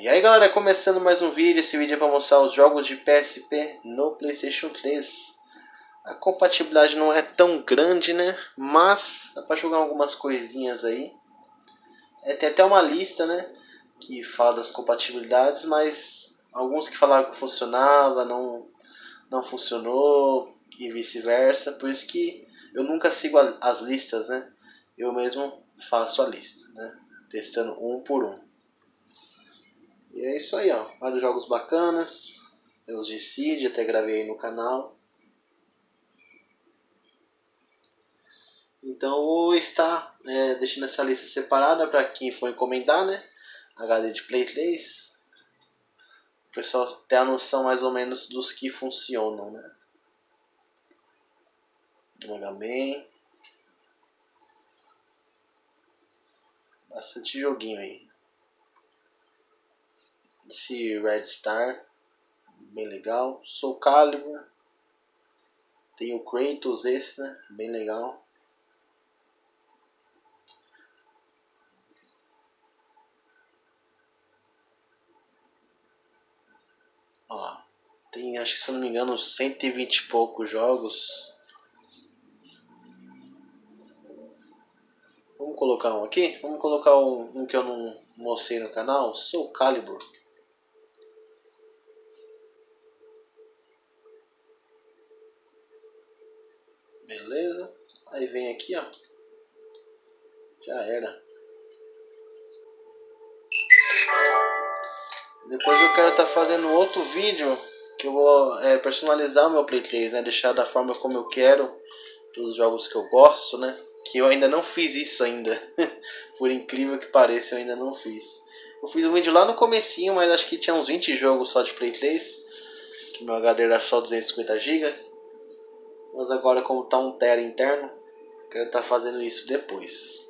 E aí galera, começando mais um vídeo, esse vídeo é para mostrar os jogos de PSP no Playstation 3 A compatibilidade não é tão grande né, mas dá para jogar algumas coisinhas aí. É, Tem até uma lista né, que fala das compatibilidades, mas alguns que falaram que funcionava, não, não funcionou e vice-versa. Por isso que eu nunca sigo as listas, né, eu mesmo faço a lista, né, testando um por um e é isso aí, ó. Vários jogos bacanas. Temos de Seed, até gravei aí no canal. Então vou estar é, deixando essa lista separada para quem for encomendar, né? HD de Play 3. O pessoal ter a noção mais ou menos dos que funcionam, né? Mega Man. Bastante joguinho aí esse Red Star, bem legal. Soul Calibur, tem o Kratos esse, né, bem legal. Ó, tem acho que se não me engano 120 e poucos jogos. Vamos colocar um aqui? Vamos colocar um, um que eu não mostrei no canal, Soul Calibur. Beleza. Aí vem aqui, ó. Já era. Depois eu quero estar tá fazendo outro vídeo que eu vou é, personalizar o meu Play 3, né? Deixar da forma como eu quero, dos jogos que eu gosto, né? Que eu ainda não fiz isso ainda. Por incrível que pareça, eu ainda não fiz. Eu fiz um vídeo lá no comecinho, mas acho que tinha uns 20 jogos só de Play 3. Que meu HD era só 250 GB. Mas agora como está um tera interno, quero estar tá fazendo isso depois.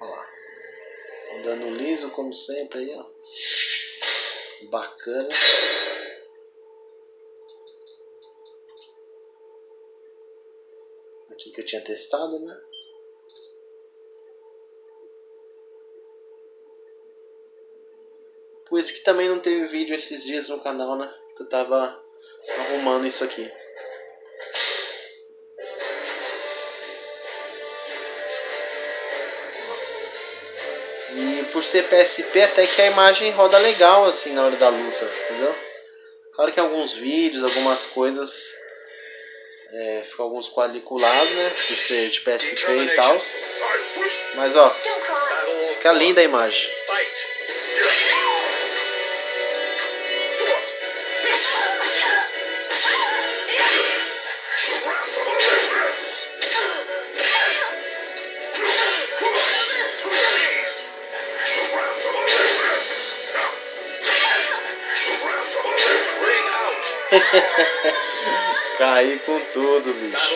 Olha lá. Andando liso como sempre aí, ó. Bacana. Aqui que eu tinha testado, né? Por isso que também não teve vídeo esses dias no canal, né? Porque eu tava arrumando isso aqui. E por ser PSP até que a imagem roda legal assim na hora da luta, entendeu? Claro que alguns vídeos, algumas coisas é, ficam alguns quadriculados, né? Por ser de PSP e tal. Mas ó, fica linda a imagem. Caí com tudo, bicho.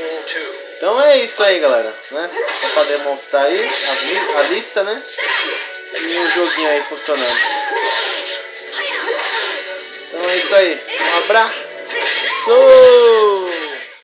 Então é isso aí, galera. Né? Só pra demonstrar aí a, a lista, né? E o joguinho aí funcionando. Então é isso aí. Um abraço!